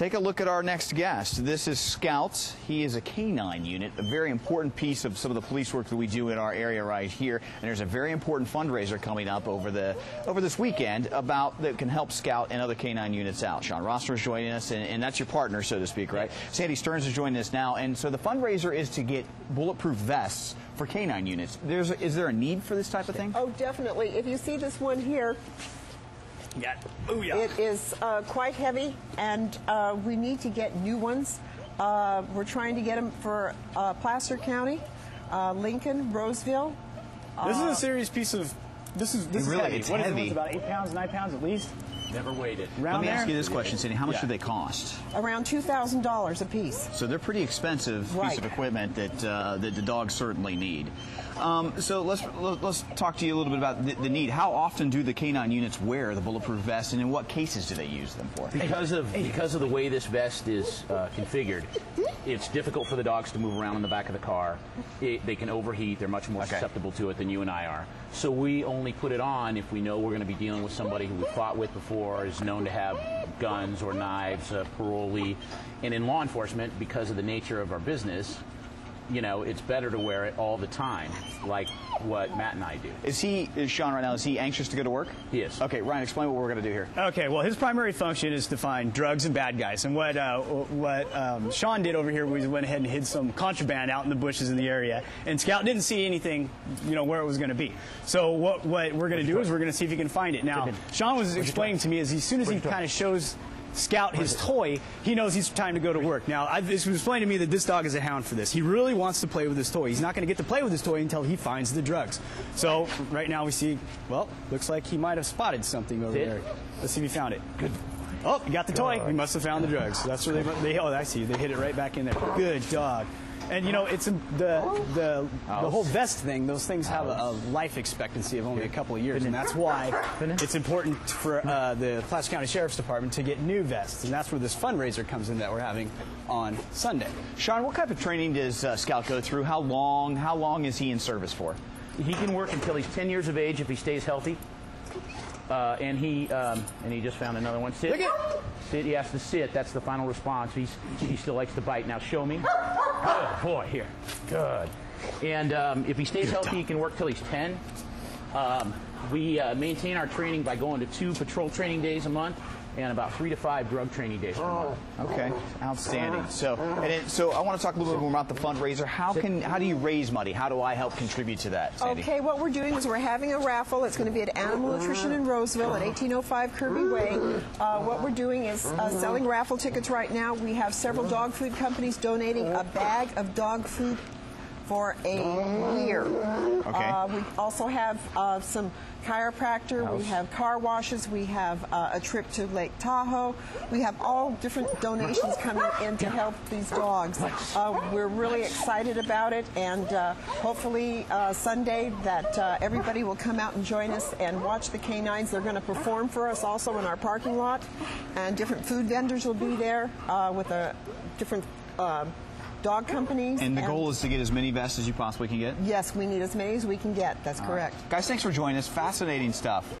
Take a look at our next guest. This is Scout. He is a canine unit, a very important piece of some of the police work that we do in our area right here. And there's a very important fundraiser coming up over the over this weekend about that can help Scout and other canine units out. Sean Rossler is joining us, and, and that's your partner, so to speak, right? Sandy Stearns is joining us now, and so the fundraiser is to get bulletproof vests for canine units. There's is there a need for this type of thing? Oh, definitely. If you see this one here, Yeah. Oh yeah. it is uh, quite heavy, and uh, we need to get new ones. Uh, we're trying to get them for uh, Placer County, uh, Lincoln, Roseville. This is a serious piece of. This is this Really, is heavy. it's What is it? heavy. It's about eight pounds, nine pounds at least. Never waited. Let me there. ask you this question, Cindy. How much Yeah. do they cost? Around two thousand dollars a piece. So they're pretty expensive piece of equipment that uh, that the dogs certainly need. Um, so let's let's talk to you a little bit about the, the need. How often do the canine units wear the bulletproof vest, and in what cases do they use them for? Because of because of the way this vest is uh, configured, it's difficult for the dogs to move around in the back of the car. It, they can overheat. They're much more Okay. susceptible to it than you and I are. So we only put it on if we know we're going to be dealing with somebody who we fought with before, is known to have guns or knives, a parolee, and in law enforcement, because of the nature of our business. You know, it's better to wear it all the time, like what Matt and I do. Is he is Sean right now? Is he anxious to go to work? He is. Okay, Ryan, explain what we're going to do here. Okay, well, his primary function is to find drugs and bad guys. And what uh, what um, Sean did over here was went ahead and hid some contraband out in the bushes in the area. And Scout didn't see anything, you know, where it was going to be. So what what we're going to do is we're going to see if he can find it. Now, Sean was explaining to me as, as soon as he kind of shows. Scout his toy, he knows he's time to go to work. Now, I, it was explained to me that this dog is a hound for this. He really wants to play with his toy. He's not going to get to play with his toy until he finds the drugs. So, right now we see, well, looks like he might have spotted something over Did? there. Let's see if he found it. Good. Oh, he got the toy. He must have found the drugs. That's where they, they. Oh, I see. They hit it right back in there. Good dog. And you know, it's a, the the the whole vest thing. Those things have a, a life expectancy of only a couple of years, and that's why it's important for uh, the Placer County Sheriff's Department to get new vests, and that's where this fundraiser comes in that we're having on Sunday. Sean, what type of training does uh, Scout go through? How long? How long is he in service for? He can work until he's 10 years of age if he stays healthy. Uh, and he um, and he just found another one. Sit. Sit. He has to sit. That's the final response. He's he still likes to bite. Now show me. Good boy. Here. Good. And um, if he stays healthy, he can work till he's 10. Um, we uh, maintain our training by going to two patrol training days a month and about three to five drug training days per month. Okay, outstanding. So, and it, so I want to talk a little bit more about the fundraiser. How can how do you raise money? How do I help contribute to that, Sandy? Okay, what we're doing is we're having a raffle. It's going to be at Animal Nutrition in Roseville at 1805 Kirby Way. Uh, what we're doing is uh, selling raffle tickets right now. We have several dog food companies donating a bag of dog food for a year. Okay. Uh, we also have uh, some chiropractor. We have car washes. We have uh, a trip to Lake Tahoe. We have all different donations coming in to help these dogs. Uh, we're really excited about it, and uh, hopefully uh, Sunday that uh, everybody will come out and join us and watch the canines. They're going to perform for us also in our parking lot, and different food vendors will be there uh, with a different. Uh, Dog companies. And the goal is to get as many vests as you possibly can get. Yes, we need as many as we can get. That's correct. Guys, thanks for joining us. Fascinating stuff.